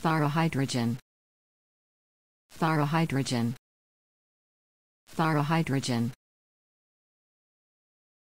Thyrohydrogen. Thyrohydrogen. Thyrohydrogen.